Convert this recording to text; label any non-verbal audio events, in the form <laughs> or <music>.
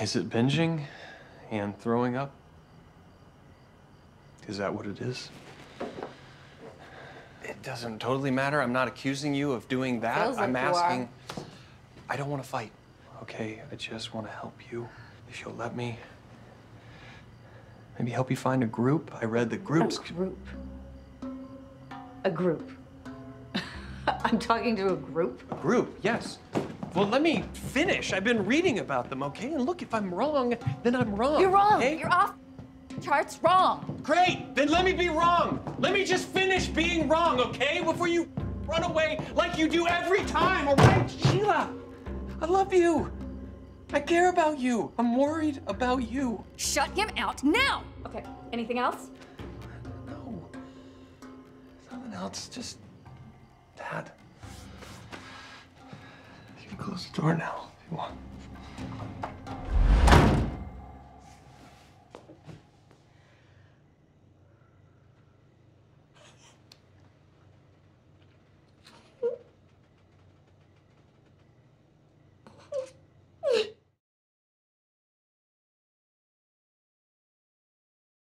Is it binging and throwing up? Is that what it is? It doesn't totally matter. I'm not accusing you of doing that. Feels I'm you are. asking. I don't want to fight, okay? I just want to help you. If you'll let me. Maybe help you find a group. I read that groups. A group. A group. <laughs> I'm talking to a group? A group, yes. Well, let me finish. I've been reading about them, okay? And look, if I'm wrong, then I'm wrong. You're wrong. okay? You're off charts wrong. Great! Then let me be wrong! Let me just finish being wrong, okay? Before you run away like you do every time, all right? Sheila, I love you. I care about you. I'm worried about you. Shut him out now. Okay. Anything else? No. Nothing else, just Dad. Close the door now if you want.